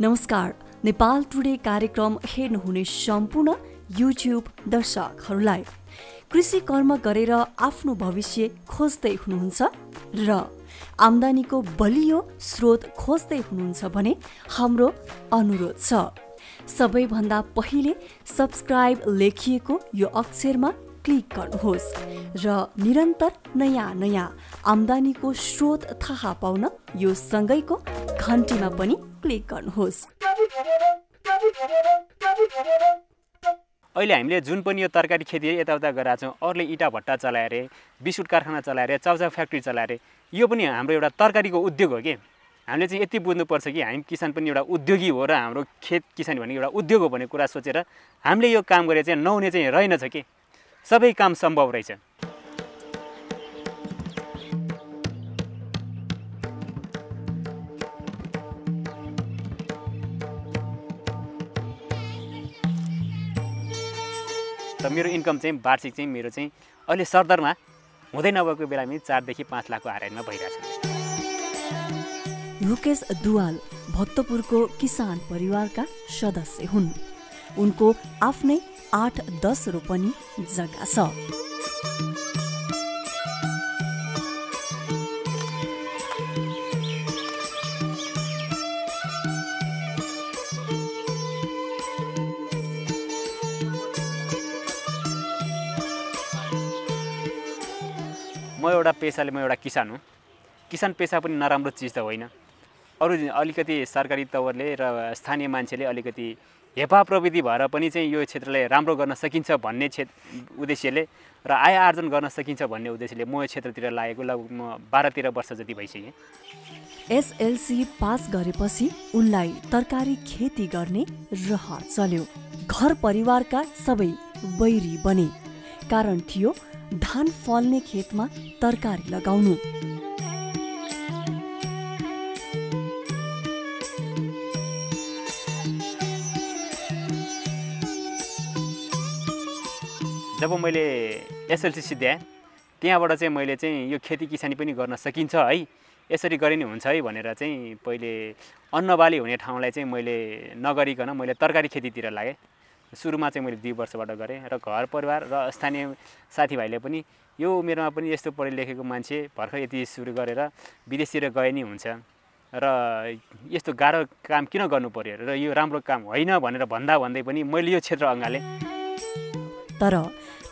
नमस्कार नेपाल टुडे कार्यक्रम हेर्नुहुने सम्पूर्ण युट्युब दर्शकहरूलाई। कृषि कर्म गरेर आफ्नो भविष्य खोज्दै हुनुहुन्छ र आम्दानीको बलियो स्रोत खोज्दै हुनुहुन्छ भने हाम्रो अनुरोध छ। सबैभन्दा पहिले सब्सक्राइब लेखिएको यो अक्षरमा क्लिक गर्नुहोस् र निरन्तर नयाँ नयाँ आम्दानीको स्रोत थाहा पाउन यो सँगैको घन्टीमा पनि क्लिक गर्नुहोस्। अहिले हामीले जुन पनि यो तरकारी खेती यताउता गरेका छौँ अरूले इँटा भट्टा चलाएर बिस्कुट कारखाना चलाएर चाउचाउ फ्याक्ट्री चलाएर यो पनि हाम्रो एउटा तरकारीको उद्योग हो कि? हामीले चाहिँ यति बुझ्नुपर्छ कि हामी किसान पनि एउटा उद्योगी हो र हाम्रो खेत किसान भनेको एउटा उद्योग हो भन्ने कुरा सोचेर हामीले यो काम गरेर चाहिँ नहुने चाहिँ रहेनछ कि? सबै काम सम्भव रहेछ। त मेरो इन्कम चाहिँ वार्षिक चाहिँ मेरो चाहिँ अहिले सरदरमा हुँदै नभएको बेलामा चारदेखि पाँच लाखको आर्यनमा भइरहेछ। रुकेश दुवाल भक्तपुरको किसान परिवारका सदस्य हुन्। उनको आफ्नै आठ दस रोपनी जग्गा छ। म एउटा पेसाले म एउटा किसान हुँ। किसान पेसा पनि नराम्रो चिज त होइन। अरू अलिकति सरकारी तवरले र स्थानीय मान्छेले अलिकति हेपा प्रविधि भएर पनि चाहिँ यो क्षेत्रलाई राम्रो गर्न सकिन्छ भन्ने क्षेत्र उद्देश्यले र आय आर्जन गर्न सकिन्छ भन्ने उद्देश्यले म यो क्षेत्रतिर लागेको लगभग म बाह्र तेह्र वर्ष जति भइसकेँ एसएलसी पास गरेपछि उनलाई तरकारी खेती गर्ने रहर चल्यो। घर परिवारका सबै बैरी बने। कारण थियो धान फल्ने खेतमा तरकारी लगाउनु। जब मैले एसएलसी सिद्ध्याएँ त्यहाँबाट चाहिँ मैले चाहिँ यो खेती किसानी पनि गर्न सकिन्छ है। यसरी गरे नि हुन्छ है भनेर चाहिँ पहिले अन्नबाली हुने ठाउँलाई चाहिँ मैले नगरिकन मैले तरकारी खेतीतिर लागेँ। सुरुमा चाहिँ मैले दुई वर्षबाट गरेँ र घर परिवार र स्थानीय साथीभाइले पनि यो मेरोमा पनि यस्तो पढे लेखेको मान्छे भर्खर यति सुरु गरेर विदेशतिर गए नि हुन्छ। र यस्तो गाह्रो काम किन गर्नु पर्यो र यो राम्रो काम होइन भनेर भन्दा भन्दै पनि मैले यो क्षेत्र अँगालेँ। तर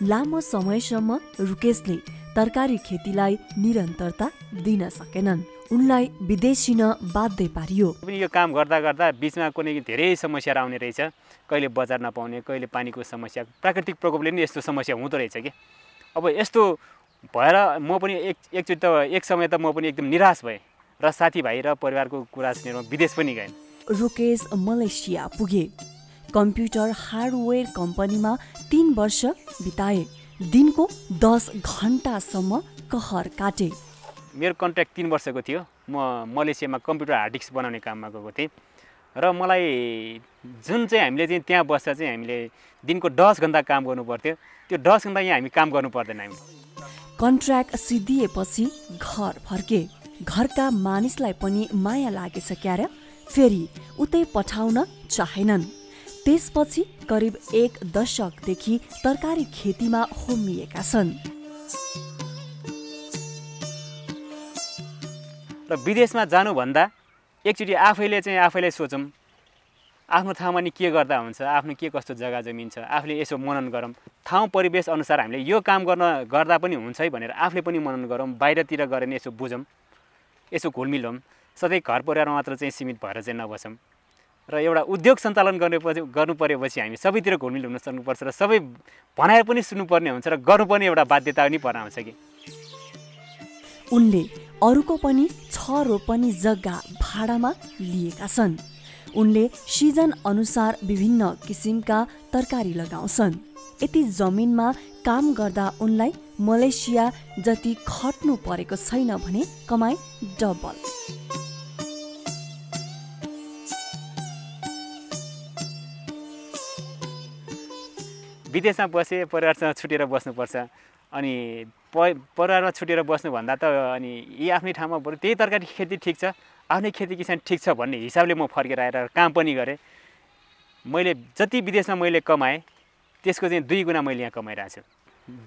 लामो समयसम्म रुकेशले तरकारी खेतीलाई निरन्तरता दिन सकेनन्। उनलाई विदेशिन बाध्य पारियो। पनि यो काम गर्दा गर्दा बिचमा कुनै धेरै समस्याहरू आउने रहेछ। कहिले बजार नपाउने कहिले पानीको समस्या। प्राकृतिक प्रकोपले पनि यस्तो समस्या हुँदो रहेछ कि? अब यस्तो भएर म पनि एक एकचोटि त एक समय त म पनि एकदम निराश भएँ र साथीभाइ र परिवारको कुरा सुनेर विदेश पनि गएँ। रुकेश मलेसिया पुगे। कम्प्युटर हार्डवेयर कम्पनीमा तीन वर्ष बिताए। दिनको दस घन्टासम्म कहर काटे। मेरो कन्ट्र्याक्ट तिन वर्षको थियो। म मलेसियामा कम्प्युटर हार्ड डिस्क बनाउने काममा गएको थिएँ। र मलाई जुन चाहिँ हामीले चाहिँ त्यहाँ बस्दा चाहिँ हामीले दिनको दस घन्टा काम गर्नु पर्थ्यो त्यो दस घन्टा यहाँ हामी काम गर्नु पर्दैन हामी कन्ट्र्याक्ट सिद्धिएपछि घर फर्के। घरका मानिसलाई पनि माया लागेछ क्यार। फेरि उतै पठाउन चाहेनन्। त्यसपछि करिब एक दशकदेखि तरकारी खेतीमा होमिएका छन्। र विदेशमा जानुभन्दा एकचोटि आफैले चाहिँ आफैलाई सोचौँ। आफ्नो ठाउँमा नि के गर्दा हुन्छ आफ्नो के कस्तो जग्गा जमिन छ आफूले यसो मनन गरौँ। ठाउँ परिवेश अनुसार हामीले यो काम गर्न गर्दा पनि हुन्छ है भनेर आफूले पनि मनन गरौँ बाहिरतिर गएर नि यसो बुझौँ यसो घुलमिल सधैँ घर परिवारमा मात्र चाहिँ सीमित भएर चाहिँ नबसौँ। र एउटा उद्योग सञ्चालन गर्ने गर्नु परेपछि हामी सबैतिर घुलमिल हुन सक्नुपर्छ र सबै भनाइ पनि सुन्नुपर्ने हुन्छ र गर्नुपर्ने एउटा बाध्यता पनि पर्न आउँछ कि। उनले अरूको पनि छ रोपनी जग्गा भाडामा लिएका छन्। उनले सिजन अनुसार विभिन्न किसिमका तरकारी लगाउँछन्। यति जमिनमा काम गर्दा उनलाई मलेसिया जति खट्नु परेको छैन भने कमाइ डबल। विदेशमा बसे परिवारसँग छुटेर बस्नुपर्छ। अनि प परिवारमा छुटेर बस्नुभन्दा त अनि यी आफ्नै ठाउँमा बरु त्यही तरकारी खेती ठिक छ आफ्नै खेती किसान ठिक छ भन्ने हिसाबले म फर्केर आएर काम पनि गरेँ। मैले जति विदेशमा मैले कमाएँ त्यसको चाहिँ दुई गुणा मैले यहाँ कमाइरहेको छु।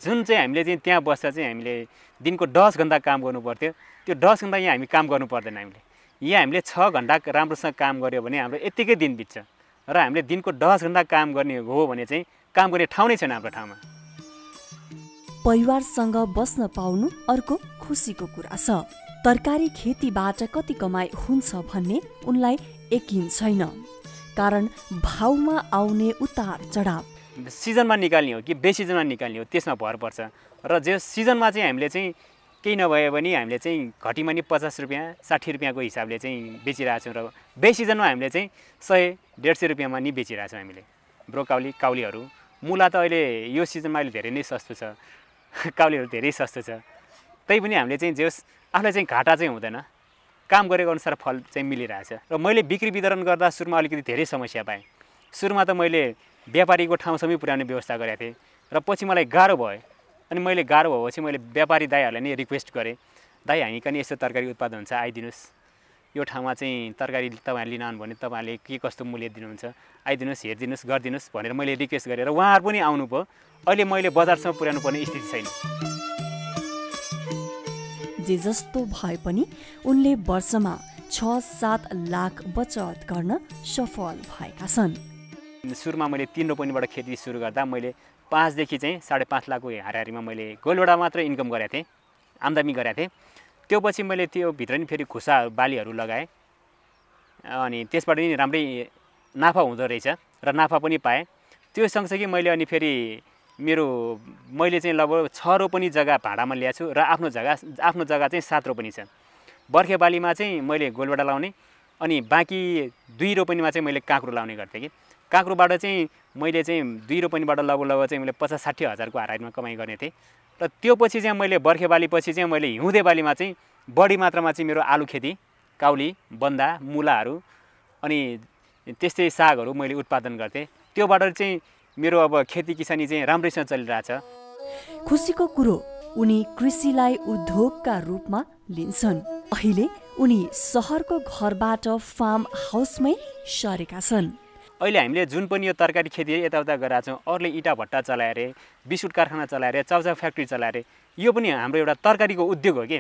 जुन चाहिँ हामीले चाहिँ त्यहाँ बस्दा चाहिँ हामीले दिनको दस घन्टा काम गर्नु पर्थ्यो। त्यो दस घन्टा यहाँ हामी काम गर्नु पर्दैन हामीले। यहाँ हामीले छ घन्टा राम्रोसँग काम गऱ्यो भने हाम्रो यत्तिकै दिन बित्छ। र हामीले दिनको दस घन्टा काम गर्ने हो भने चाहिँ काम गर्ने ठाउँ नै छैन हाम्रो ठाउँमा। परिवारसँग बस्न पाउनु अर्को खुसीको कुरा छ। तरकारी खेतीबाट कति कमाइ हुन्छ भन्ने उनलाई यकिन छैन। कारण भाउमा आउने उतार चढाव। सिजनमा निकाल्ने हो कि बेसिजनमा निकाल्ने हो त्यसमा भर पर्छ। र जे सिजनमा चाहिँ हामीले चाहिँ केही नभए पनि हामीले चाहिँ घटीमा नि पचास रुपियाँ साठी रुपियाँको हिसाबले चाहिँ बेचिरहेको छौँ र बेसिजनमा हामीले चाहिँ सय डेढ सय रुपियाँमा नि बेचिरहेको छौँ हामीले। ब्रोकाउली काउलीहरू मुला त अहिले यो सिजनमा अहिले धेरै नै सस्तो छ। काउलीहरू धेरै सस्तो छ। तैपनि हामीले चाहिँ जे होस् आफूलाई चाहिँ घाटा चाहिँ हुँदैन। काम गरेको अनुसार फल चाहिँ मिलिरहेछ र मैले बिक्री वितरण गर्दा सुरुमा अलिकति धेरै समस्या पाएँ। सुरुमा त मैले व्यापारीको ठाउँसम्मै पुर्याउने व्यवस्था गरेको थिएँ। र पछि मलाई गाह्रो भयो। अनि मैले गाह्रो भएपछि मैले व्यापारी दाईहरूलाई नै रिक्वेस्ट गरेँ दाई हामी कनि यस्तो तरकारी उत्पादन हुन्छ आइदिनुहोस्। यो ठाउँमा चाहिँ तरकारी तपाईँहरूले लिन आउनु भने तपाईँहरूले के कस्तो मूल्य दिनुहुन्छ आइदिनुहोस् हेरिदिनुहोस् गरिदिनुहोस् भनेर मैले रिक्वेस्ट गरेर उहाँहरू पनि आउनुभयो। अहिले मैले बजारसम्म पुर्याउनु पर्ने स्थिति छैन। जे जस्तो भए पनि उनले वर्षमा छ सात लाख बचत गर्न सफल भएका छन्। सुरुमा मैले तिन रोपनीबाट खेती सुरु गर्दा मैले पाँचदेखि चाहिँ साढे पाँच लाखको हाराहारीमा मैले गोलवटा मात्र इन्कम गरेको थिएँ आम्दानी गरेको थिएँ। त्यो पछि मैले त्यो भित्र नि फेरि खुसा बालीहरू लगाएँ। अनि त्यसबाट नि राम्रै नाफा हुँदो रहेछ र नाफा पनि पाएँ। त्यो सँगसँगै मैले अनि फेरि मेरो मैले चाहिँ लगभग छ रोपनी जग्गा भाडामा ल्याएको छु र आफ्नो जग्गा आफ्नो जग्गा चाहिँ सात रोपनी छ। बर्खे बालीमा चाहिँ मैले गोलबाट लाउने अनि बाँकी दुई रोपनीमा चाहिँ मैले काँक्रो लाउने गर्थेँ कि। काँक्रोबाट चाहिँ मैले चाहिँ दुई रोपनीबाट लगभग लगभग चाहिँ मैले पचास साठी हजारको हाराइमा कमाइ गर्ने थिएँ। र त्यो पछि चाहिँ मैले बर्खे बाली पछि चाहिँ मैले हिउँदे बालीमा चाहिँ बढी मात्रामा चाहिँ मेरो आलु खेती काउली बन्दा मुलाहरू अनि त्यस्तै सागहरू मैले उत्पादन गर्थेँ। त्योबाट चाहिँ मेरो अब खेती किसानी चाहिँ राम्रैसँग चलिरहेछ। खुसीको कुरो उनी कृषिलाई उद्योगका रूपमा लिन्छन्। अहिले उनी सहरको घरबाट फार्म हाउसमै सरेका छन्। अहिले हामीले जुन पनि यो तरकारी खेती यताउता गराएको छौँ अरूले इँटा भट्टा चलाएर बिस्कुट कारखाना चलाएर चाउचाउ फ्याक्ट्री चलाएर यो पनि हाम्रो एउटा तरकारीको उद्योग हो कि?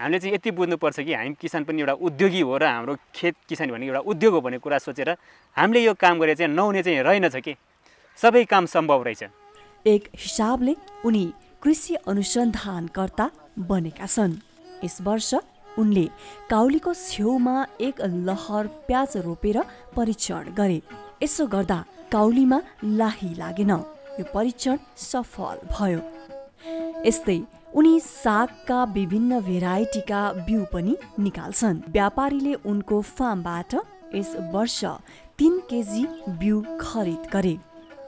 हामीले चाहिँ यति बुझ्नुपर्छ कि हामी किसान पनि एउटा उद्योगी हो र हाम्रो खेत किसान भनेको एउटा उद्योग हो भन्ने कुरा सोचेर हामीले यो काम गरेर चाहिँ नहुने चाहिँ रहेनछ कि? सबै काम सम्भव रहेछ। एक हिसाबले उनी कृषि अनुसन्धानकर्ता बनेका छन्। यस वर्ष उनले काउलीको छेउमा एक लहर प्याज रोपेर परीक्षण गरे। यसो गर्दा काउलीमा लाही लागेन। यो परीक्षण सफल भयो। यस्तै उनी सागका विभिन्न भेराइटीका बिउ पनि निकाल्छन्। व्यापारीले उनको फार्मबाट यस वर्ष तिन केजी बिउ खरिद गरे।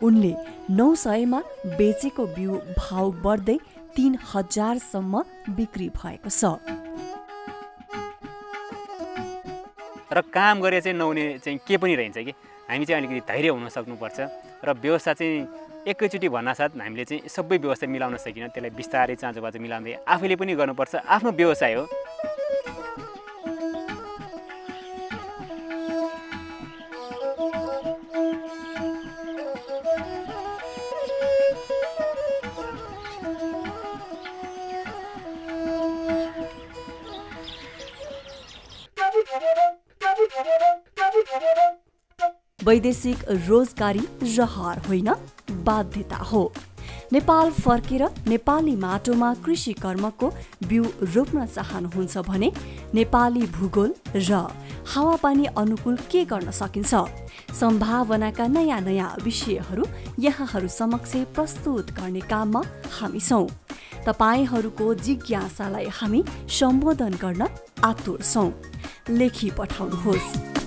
उनले नौ सयमा बेचेको बिउ भाउ बढ्दै तिन हजारसम्म बिक्री भएको छ। र काम गरे चाहिँ नहुने चाहिँ के पनि रहन्छ कि? हामी चाहिँ अलिकति धैर्य हुन सक्नुपर्छ र व्यवस्था चाहिँ एकैचोटि भन्नासाथ हामीले चाहिँ सबै व्यवस्था मिलाउन सकिनँ त्यसलाई बिस्तारै चाँचो बाँचो मिलाउँदै आफैले पनि गर्नुपर्छ आफ्नो व्यवसाय हो। वैदेशिक रोजगारी रहर होइन? बाध्यता हो। नेपाल फर्केर नेपाली माटोमा कृषि कर्मको बिउ रोप्न चाहनुहुन्छ भने नेपाली भूगोल र हावापानी अनुकूल के गर्न सकिन्छ? सम्भावनाका नयाँ नयाँ विषयहरू यहाँहरू समक्ष प्रस्तुत गर्ने काममा हामी छौँ। तपाईँहरूको जिज्ञासालाई हामी सम्बोधन गर्न आतुर छौँ। लेखी पठाउनुहोस्।